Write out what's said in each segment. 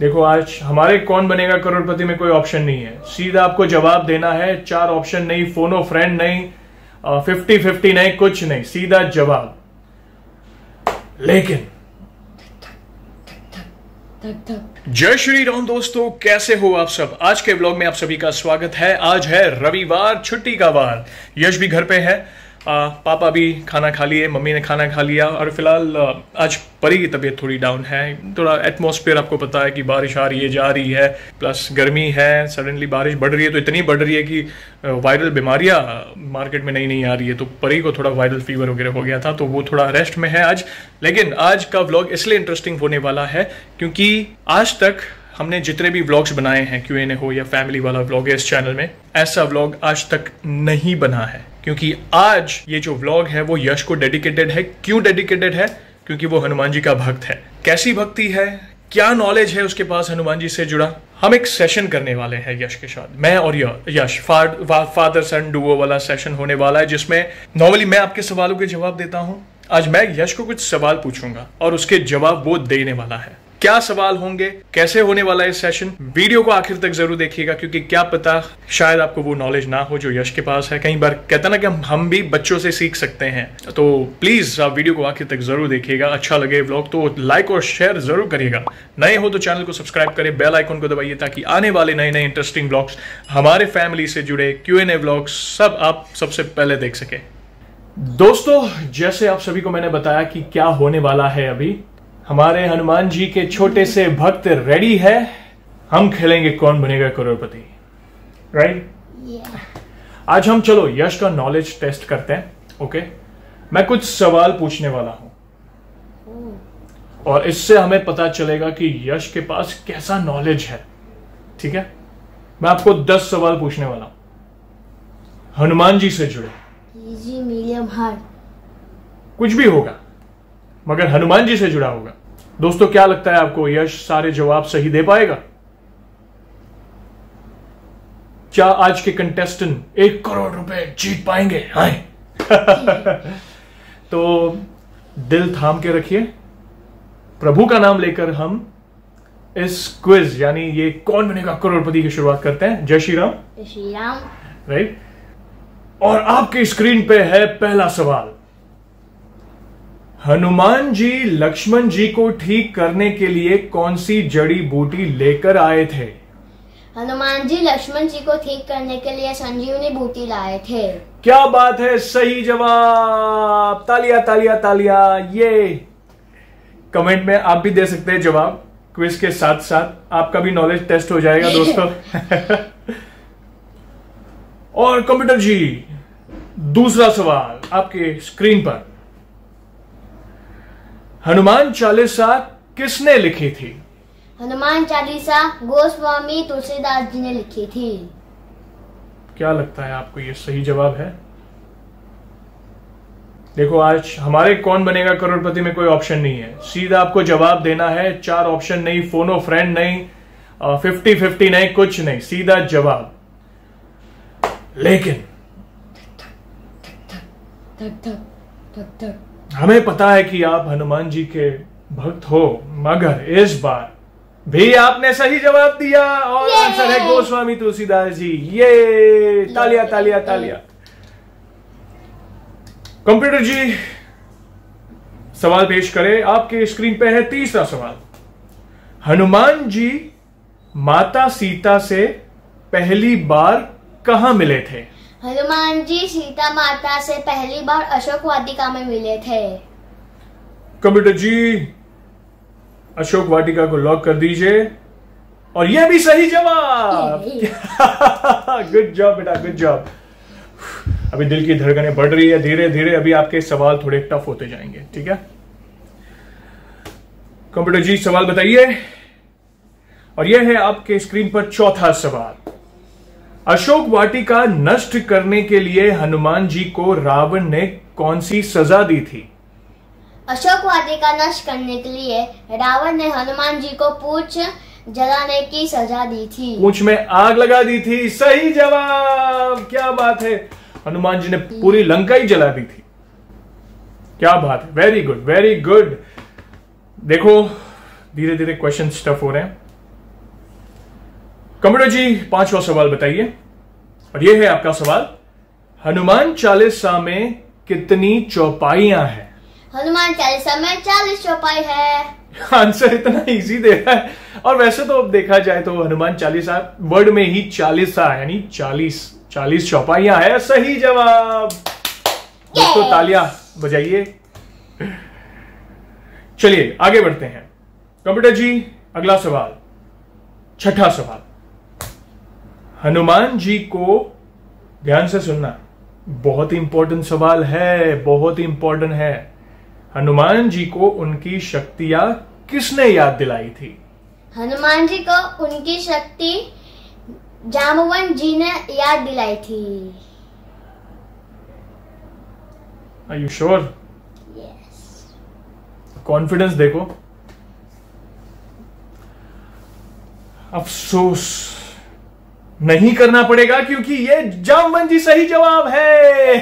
देखो, आज हमारे कौन बनेगा करोड़पति में कोई ऑप्शन नहीं है। सीधा आपको जवाब देना है, चार ऑप्शन नहीं फोनो फ्रेंड नहीं फिफ्टी फिफ्टी नहीं, कुछ नहीं, सीधा जवाब। लेकिन जय श्री राम दोस्तों, कैसे हो आप सब? आज के ब्लॉग में आप सभी का स्वागत है। आज है रविवार, छुट्टी का वार। यश भी घर पे है। आ, पापा भी खाना खा लिए मम्मी ने खाना खा लिया और फ़िलहाल आज परी की तबीयत थोड़ी डाउन है। थोड़ा एटमॉस्फेयर आपको पता है कि बारिश आ रही है जा रही है प्लस गर्मी है सडनली बारिश बढ़ रही है तो इतनी बढ़ रही है कि वायरल बीमारियाँ मार्केट में नई नहीं आ रही है तो परी को थोड़ा वायरल फीवर वगैरह हो गया था तो वो थोड़ा रेस्ट में है आज। लेकिन आज का व्लॉग इसलिए इंटरेस्टिंग होने वाला है क्योंकि आज तक हमने जितने भी व्लॉग्स बनाए हैं क्यू एन ए हो या फैमिली वाला व्लॉग है इस चैनल में ऐसा व्लॉग आज तक नहीं बना है। क्योंकि आज ये जो व्लॉग है, वो यश को डेडिकेटेड है। क्यों डेडिकेटेड है? क्योंकि वो हनुमान जी का भक्त है। कैसी भक्ति है? क्या नॉलेज है उसके पास हनुमान जी से जुड़ा? हम एक सेशन करने वाले हैं यश के साथ। मैं और यश फादर सन डुओ वाला सेशन होने वाला है, जिसमें नॉर्मली मैं आपके सवालों के जवाब देता हूँ। आज मैं यश को कुछ सवाल पूछूँगा और उसके जवाब वो देने वाला है। क्या सवाल होंगे? कैसे होने वाला है सेशन वीडियो को आखिर तक ज़रूर देखिएगा, क्योंकि क्या पता शायद आपको वो नॉलेज ना हो जो यश के पास है। कई बार कहता ना कि हम भी बच्चों से सीख सकते हैं। तो प्लीज़ आप वीडियो को आखिर तक ज़रूर देखिएगा। अच्छा लगे ब्लॉग तो लाइक और शेयर ज़रूर करिएगा। नए हो तो चैनल को सब्सक्राइब करें बेल आइकन को दबाइए ताकि आने वाले नए नए इंटरेस्टिंग ब्लॉग्स हमारे फैमिली से जुड़े क्यू एन ए ब्लॉग्स सब आप सबसे पहले देख सके। दोस्तों, जैसे आप सभी को मैंने बताया कि क्या होने वाला है अभी हमारे हनुमान जी के छोटे से भक्त रेडी है हम खेलेंगे कौन बनेगा करोड़पति राइट right? yeah. आज हम चलो यश का नॉलेज टेस्ट करते हैं ओके okay? मैं कुछ सवाल पूछने वाला हूँ oh. और इससे हमें पता चलेगा कि यश के पास कैसा नॉलेज है ठीक है मैं आपको दस सवाल पूछने वाला हूँ हनुमान जी से जुड़े मीडियम हार्ड कुछ भी होगा मगर हनुमान जी से जुड़ा होगा दोस्तों क्या लगता है आपको यश सारे जवाब सही दे पाएगा? क्या आज के कंटेस्टेंट एक करोड़ रुपए जीत पाएँगे? हाय। तो दिल थाम के रखिए। प्रभु का नाम लेकर हम इस क्विज यानी ये कौन बनेगा करोड़पति की शुरुआत करते हैं? जय श्री राम। जय श्री राम। राइट और आपकी स्क्रीन पे है पहला सवाल। हनुमान जी लक्ष्मण जी को ठीक करने के लिए कौन सी जड़ी बूटी लेकर आए थे? हनुमान जी लक्ष्मण जी को ठीक करने के लिए संजीवनी बूटी लाए थे। क्या बात है? सही जवाब। तालिया तालिया तालिया। ये। कमेंट में आप भी दे सकते हैं जवाब। क्विज के साथ साथ आपका भी नॉलेज टेस्ट हो जाएगा दोस्तों। और कंप्यूटर जी दूसरा सवाल आपके स्क्रीन पर। हनुमान चालीसा किसने लिखी थी हनुमान चालीसा गोस्वामी तुलसीदास जी ने लिखी थी क्या लगता है आपको ये सही जवाब है देखो आज हमारे कौन बनेगा करोड़पति में कोई ऑप्शन नहीं है सीधा आपको जवाब देना है चार ऑप्शन नहीं फोनो फ्रेंड नहीं फिफ्टी फिफ्टी नहीं कुछ नहीं सीधा जवाब लेकिन धक धक धक धक हमें पता है कि आप हनुमान जी के भक्त हो मगर इस बार भी आपने सही जवाब दिया और आंसर है गोस्वामी तुलसीदास जी। ये तालिया तालिया तालिया। कंप्यूटर जी सवाल पेश करें। आपके स्क्रीन पे है तीसरा सवाल। हनुमान जी माता सीता से पहली बार कहा मिले थे? हनुमान जी सीता माता से पहली बार अशोक वाटिका में मिले थे। कंप्यूटर जी अशोक वाटिका को लॉक कर दीजिए और यह भी सही जवाब। गुड जॉब बेटा गुड जॉब अभी दिल की धड़कनें बढ़ रही है धीरे धीरे अभी आपके सवाल थोड़े टफ होते जाएँगे ठीक है? कंप्यूटर जी सवाल बताइए। और यह है आपके स्क्रीन पर चौथा सवाल। अशोक वाटिका नष्ट करने के लिए हनुमान जी को रावण ने कौन सी सजा दी थी? अशोक वाटिका नष्ट करने के लिए रावण ने हनुमान जी को पूछ जलाने की सजा दी थी। पूछ में आग लगा दी थी। सही जवाब! क्या बात है। हनुमान जी ने पूरी लंका ही जला दी थी। क्या बात है। वेरी गुड वेरी गुड देखो धीरे धीरे क्वेश्चन टफ हो रहे हैं। कंप्यूटर जी पांचवा सवाल बताइए। और ये है आपका सवाल हनुमान चालीसा में कितनी चौपाइयाँ हैं? हनुमान चालीसा में चालीस चौपाई है। आंसर इतना इजी दे रहा है। और वैसे तो अब देखा जाए तो हनुमान चालीसा वर्ड में ही चालीसा यानी चालीस चालीस चौपाइयाँ है। सही जवाब। दोस्तों तालियाँ बजाइए। चलिए आगे बढ़ते हैं। कंप्यूटर जी अगला सवाल छठा सवाल। हनुमान जी को ध्यान से सुनना। बहुत इंपॉर्टेंट सवाल है बहुत इंपॉर्टेंट है। हनुमान जी को उनकी शक्तियाँ किसने याद दिलाई थी? हनुमान जी को उनकी शक्ति जामवन जी ने याद दिलाई थी। आर यू श्योर कॉन्फिडेंस देखो। अफसोस। नहीं करना पड़ेगा क्योंकि ये जामवन जी सही जवाब है।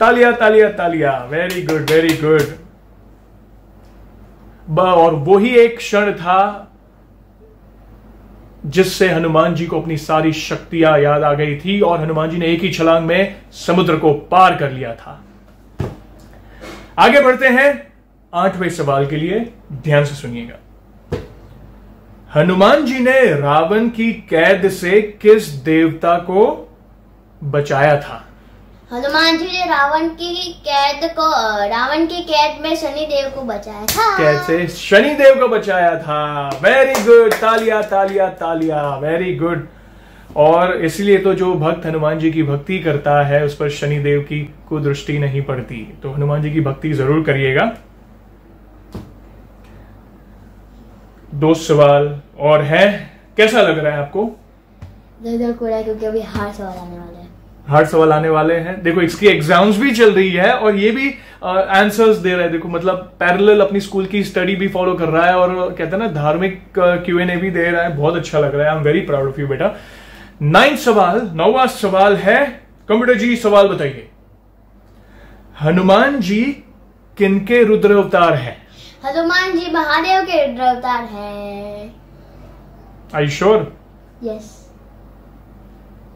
तालिया तालिया तालिया। वेरी गुड वेरी गुड और वही एक क्षण था जिससे हनुमान जी को अपनी सारी शक्तियाँ याद आ गई थी और हनुमान जी ने एक ही छलांग में समुद्र को पार कर लिया था। आगे बढ़ते हैं आठवें सवाल के लिए। ध्यान से सुनिएगा। हनुमान जी ने रावण की कैद से किस देवता को बचाया था? हनुमान जी ने रावण की कैद को रावण की कैद में शनि देव को बचाया था। कैसे? शनि देव को बचाया था। वेरी गुड तालिया तालिया तालिया वेरी गुड और इसलिए तो जो भक्त हनुमान जी की भक्ति करता है उस पर शनि देव की को दृष्टि नहीं पड़ती। तो हनुमान जी की भक्ति ज़रूर करिएगा। दो सवाल और है। कैसा लग रहा है आपको? रहा है क्योंकि अभी हार सवाल आने वाले हैं। हार्ड सवाल आने वाले हैं। देखो इसकी एग्ज़ाम्स भी चल रही है और ये भी आंसर्स दे रहा है। देखो मतलब पैरेलल अपनी स्कूल की स्टडी भी फॉलो कर रहा है और कहते हैं ना धार्मिक क्यू एन ए भी दे रहा है। बहुत अच्छा लग रहा है। I am very proud of you बेटा। नाइन्थ सवाल नौवा सवाल है। कंप्यूटर जी सवाल बताइए। हनुमान जी किनके रुद्र अवतार है? हनुमान जी महादेव के रुद्र अवतार है आई श्योर यस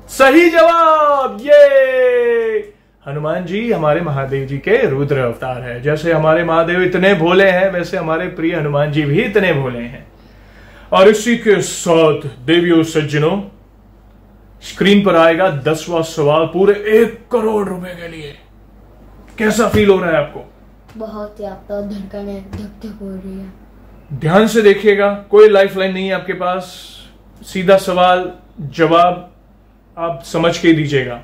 सही जवाब! ये हनुमान जी हमारे महादेव जी के रुद्र अवतार है। जैसे हमारे महादेव इतने भोले हैं वैसे हमारे प्रिय हनुमान जी भी इतने भोले हैं। और इसी के साथ देवियों सज्जनों स्क्रीन पर आएगा दसवां सवाल पूरे एक करोड़ रुपए के लिए। कैसा फील हो रहा है आपको? बहुत ही आपका धड़कने धक धक हो रही है। ध्यान से देखिएगा कोई लाइफ लाइन नहीं है आपके पास। सीधा सवाल जवाब आप समझ के दीजिएगा।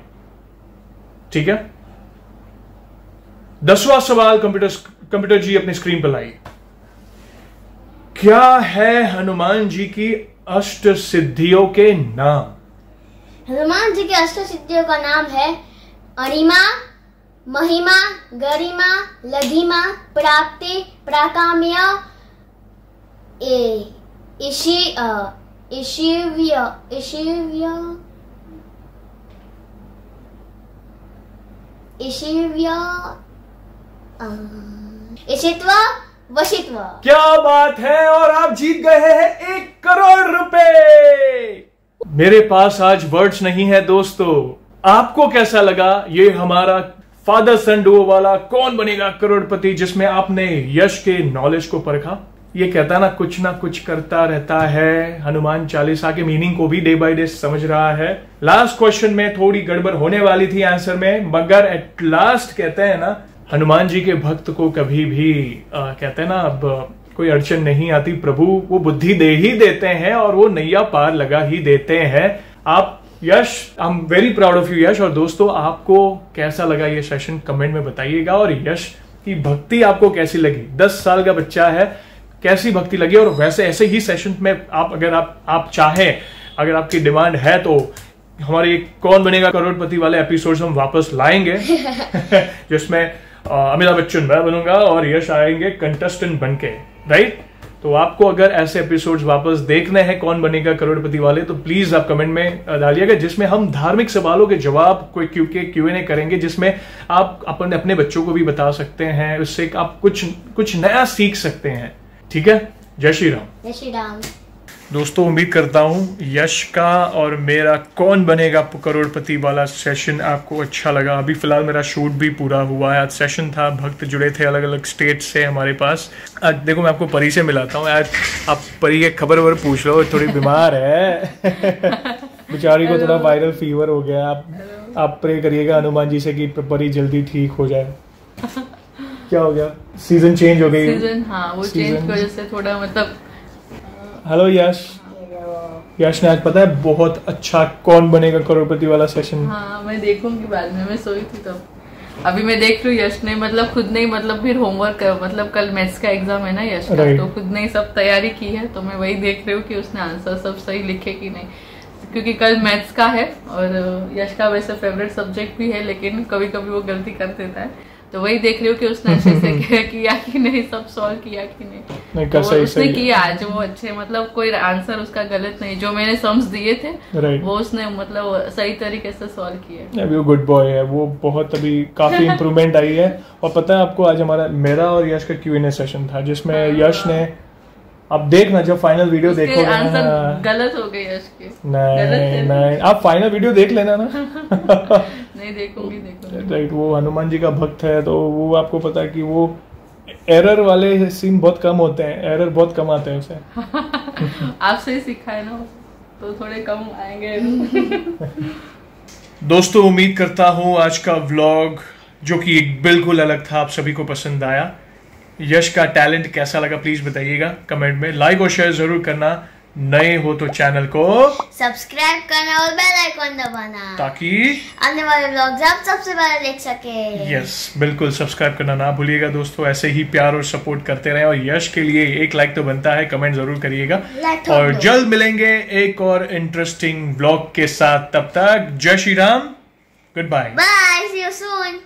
ठीक है? दसवां सवाल कंप्यूटर कंप्यूटर जी अपनी स्क्रीन पर लाइए। क्या है हनुमान जी की अष्ट सिद्धियों के नाम? हनुमान जी के अष्ट सिद्धियों का नाम है अणिमा महिमा, गरिमा, लघिमा, प्राप्ति, प्राकाम्य वशित्व। क्या बात है? और आप जीत गए हैं एक करोड़ रुपए। मेरे पास आज वर्ड्स नहीं है, दोस्तों। आपको कैसा लगा ये हमारा फादर सन डुओ वाला कौन बनेगा करोड़पति जिसमें आपने यश के नॉलेज को परखा? ये कहता ना कुछ ना कुछ करता रहता है। हनुमान चालीसा के मीनिंग को भी डे बाय डे समझ रहा है। लास्ट क्वेश्चन में थोड़ी गड़बड़ होने वाली थी आंसर में मगर एट लास्ट कहते हैं ना हनुमान जी के भक्त को कभी भी आ, कहते हैं ना अब कोई अड़चन नहीं आती। प्रभु वो बुद्धि दे ही देते हैं और वो नैया पार लगा ही देते हैं। आप Yash I am very proud of you Yash और दोस्तों आपको कैसा लगा ये सेशन कमेंट में बताइएगा और यश की भक्ति आपको कैसी लगी? दस साल का बच्चा है कैसी भक्ति लगी? और वैसे ऐसे ही सेशन में आप अगर आप आप चाहें अगर आपकी डिमांड है तो हमारे कौन बनेगा करोड़पति वाले एपिसोड्स हम वापस लाएँगे जिसमें अमिताभ बच्चन मैं बनूँगा और यश आएँगे कंटेस्टेंट बन के राइट तो आपको अगर ऐसे एपिसोड्स वापस देखने हैं कौन बनेगा करोड़पति वाले तो प्लीज़ आप कमेंट में डालिएगा, जिसमें हम धार्मिक सवालों के जवाब कोई क्यू के क्यू एन ए करेंगे, जिसमें आप अपने अपने बच्चों को भी बता सकते हैं, उससे आप कुछ कुछ नया सीख सकते हैं। ठीक है? जय श्री राम। जय श्री राम। दोस्तों उम्मीद करता हूँ यश का और मेरा कौन बनेगा करोड़पति वाला सेशन आपको अच्छा लगा। अभी फ़िलहाल मेरा शूट भी पूरा हुआ है। आज सेशन था भक्त जुड़े थे अलग अलग स्टेट से हमारे पास। आज देखो मैं आपको परी से मिलाता हूँ। आज आप परी के खबर वबर पूछ लो थोड़ी बीमार है। बेचारी को थोड़ा वायरल फीवर हो गया। आप आप प्रे करिएगा हनुमान जी से कि परी जल्दी ठीक हो जाए। क्या हो गया? सीज़न चेंज हो गई। सीज़न हाँ वो चेंज की वजह से थोड़ा मतलब हेलो यश यश ने आज पता है बहुत अच्छा कौन बनेगा करोड़पति वाला सेशन हाँ मैं देखूँगी बाद में मैं सोई थी तब। अभी मैं देख रही हूँ यश ने मतलब खुद ने मतलब फिर होमवर्क मतलब कल मैथ्स का एग्ज़ाम है ना यश का तो खुद ने सब तैयारी की है तो मैं वही देख रही हूँ कि उसने आंसर सब सही लिखे कि नहीं। क्योंकि कल मैथ्स का है और यश का वैसे फेवरेट सब्जेक्ट भी है लेकिन कभी कभी वो गलती कर देता है। तो वही देख रही हूँ कि उसने अच्छे से किया- कि नहीं सब सॉल्व किया कि नहीं। नहीं तो सही उसने सही किया आज वो अच्छे मतलब कोई आंसर उसका गलत नहीं जो मैंने सम्स दिए थे राइट वो उसने मतलब सही तरीके से सॉल्व किया अभी वो गुड बॉय है वो बहुत अभी काफ़ी इम्प्रूवमेंट आई है। और पता है आपको आज हमारा मेरा और यश का क्यू एन ए सेशन था जिसमें यश ने अब देखना जब फाइनल वीडियो देखोगे आंसर गलत हो गए यश के। नहीं नहीं आप फाइनल वीडियो देख लेना ना। नहीं देखूँगी देखूँगी। राइट वो हनुमान जी का भक्त है तो वो आपको पता है कि वो एरर वाले सीन बहुत कम होते हैं एरर बहुत कम आते हैं उसे। आपसे ही सीखा है ना तो थोड़े कम आएँगे। दोस्तों उम्मीद करता हूँ आज का व्लॉग जो कि एक बिल्कुल अलग था आप सभी को पसंद आया। यश का टैलेंट कैसा लगा प्लीज़ बताइएगा कमेंट में। लाइक और शेयर ज़रूर करना। नए हो तो चैनल को सब्सक्राइब करना और बेल आइकॉन दबाना। ताकि आने वाले व्लॉग्स आप सबसे पहले देख सके। यस बिल्कुल सब्सक्राइब करना ना भूलिएगा दोस्तों ऐसे ही प्यार और सपोर्ट करते रहें और यश के लिए एक लाइक तो बनता है कमेंट ज़रूर करिएगा। और जल्द मिलेंगे एक और इंटरेस्टिंग ब्लॉग के साथ तब तक जय Shri Ram good bye bye see you soon